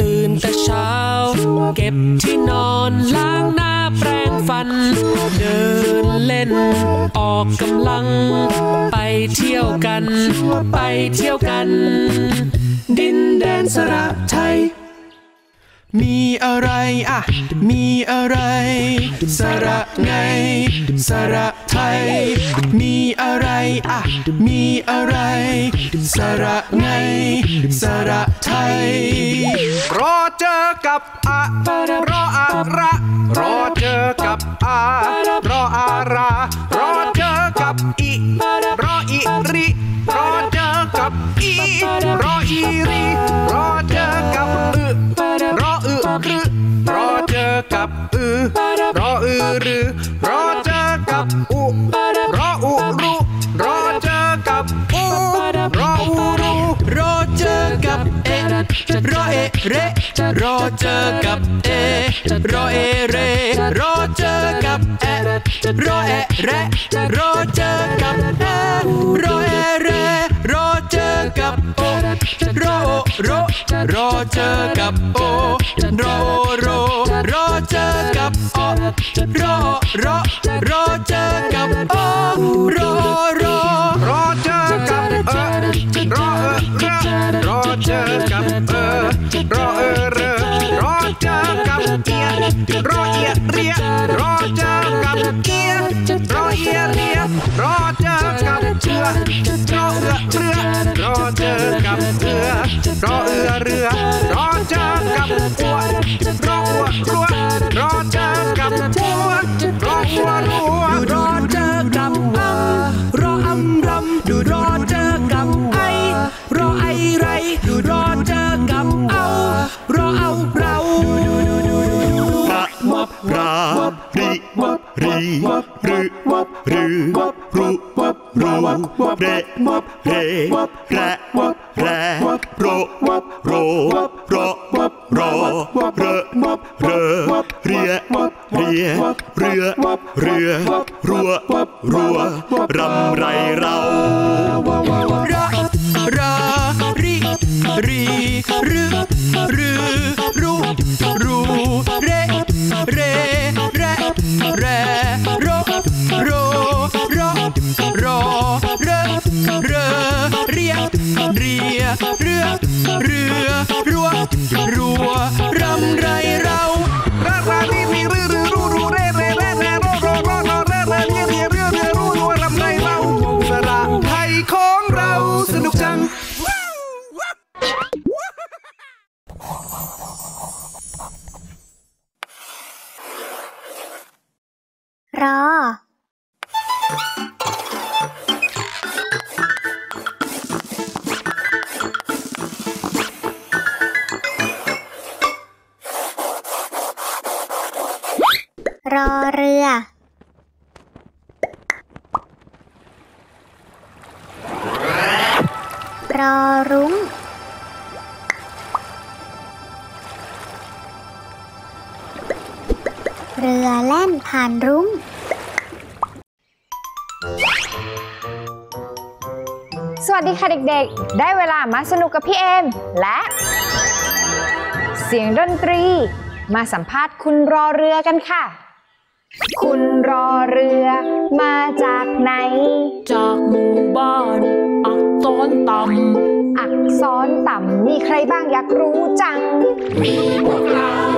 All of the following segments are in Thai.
ตื่นแต่เช้า เก็บที่นอนล้างหน้าแปรงฟัน เดินเล่น ออกกำลัง ไปเที่ยวกัน ไปเที่ยวกัน ดินแดนสระไทย มีอะไรอะ มีอะไร สระไง สระไทย มีอะไรอะ มีอะไร สระไง สระไทย รอเจอกับอะ รออาระ รอเจอกับอารออารา รอเจอกับอี รออีริ รอเจอกับอี รออีริ กับอึรออึรึรอเจอกับอุรออุรุรอเจอกับอูรออูรุรอเจอกับเอรอเอเรรอเจอกับเอรอเอเรรอเจอกับเอรอเอเรรอเจอกับเอ กับโอรอโอรรอเจอกับโอรอโอรรอเจอกับโอรอรอรอเจอกับโอรอรอรอเจอกับเออรอเออรอรอเจอกับเออรอเออเรอรอเจอกับเอียรอเอียเรียรอเจอกับเอียรอเอียเรียรอเจอกับเชือรอ กับเอือรอเอือเรือรอเจอกับอัวร รูเรเรแรแรโรโรโรรอเรเรเรียเรียเรือเรือรัวรัวรำไรเราระราริรีรึรือ เรือ เรือรัวรัวรำไรเราราราลีลีรือรือรูรูเรเรเรเรโรโรโรโรเรเรเรียเรียเรือเรือรูรัวรำไรเราสระไทยของเราสนุกจังรอ รอเรือ รอรุ้ง เรือแล่นผ่านรุ้ง สวัสดีค่ะเด็กๆ ได้เวลามาสนุกกับพี่เอม และ เสียงดนตรี มาสัมภาษณ์คุณรอเรือกันค่ะ คุณรอเรือมาจากไหน จากหมู่บ้าน อักษรต่อักษรต่ำมีใครบ้างอยากรู้จังำมีพวกเรา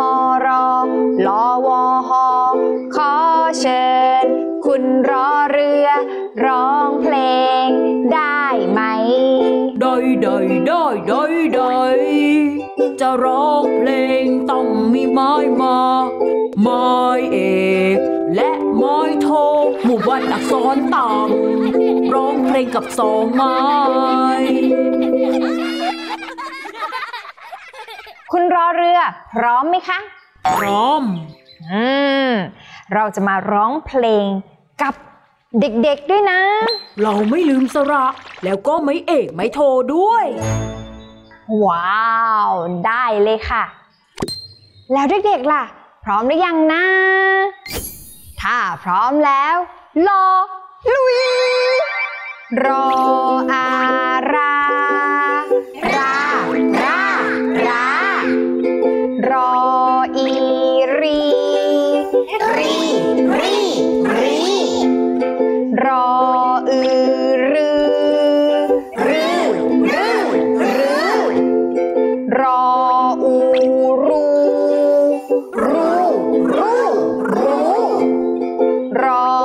มอรอลอวอหอขอเชิญ คุณรอเรือ ร้องเพลง ได้ไหมดอยดอยดอยดอยดอยจะร้องเพลงต้องมีไม้มาไม้เอกและไม้โทหมู่บ้านอักษรต่ำร้องเพลงกับสองไม้ คุณรอเรือ พร้อมไหมคะ พร้อม อืม เราจะมาร้องเพลงกับเด็กๆด้วยนะ เราไม่ลืมสระ แล้วก็ไม่เอกไม่โทรด้วย ว้าว ได้เลยค่ะ แล้วเด็กๆล่ะ พร้อมหรือยังนะ ถ้าพร้อมแล้ว รอ ลุย รออาราร อีรี รีรีรีรออือรือ รือรือรือรออูรูรูรูรูรอ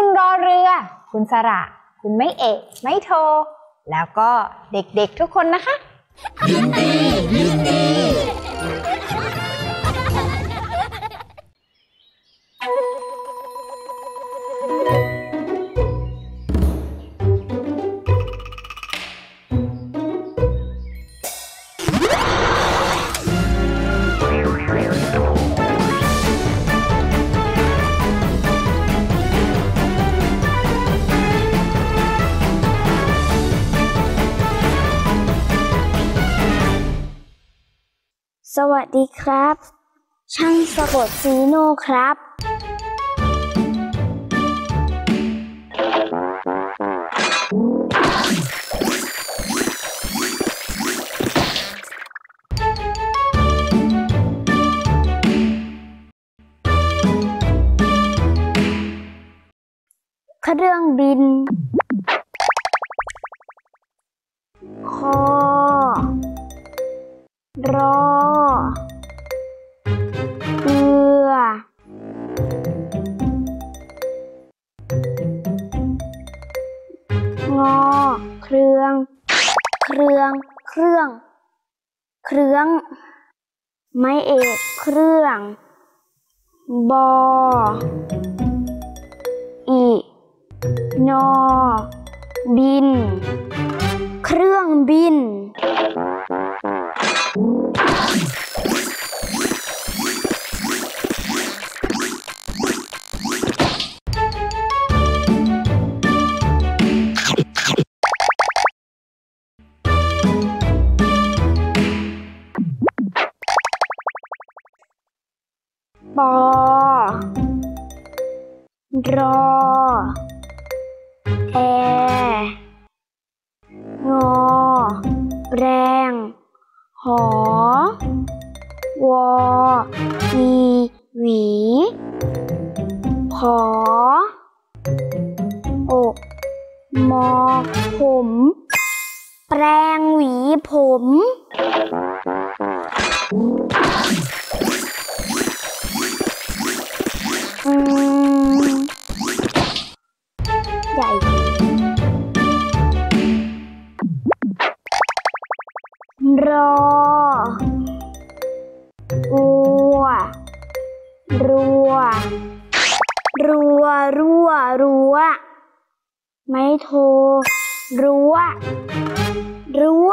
คุณรอเรือ คุณสระ คุณไม่เอกไม่โทแล้วก็เด็กๆทุกคนนะคะ สวัสดีครับ ช่างสะกดซีโน่ครับ เครื่องบิน เครื่อง ไม้เอกเครื่อง บอ อี นอ บิน เครื่องบิน ปอ รอ แอ งอ แรง หอ วอีหวีหออก มอ ผม แปรงหวีผม ใหญ่รออัวรัว รัว รัว รัว ไม่โทร รัว รัว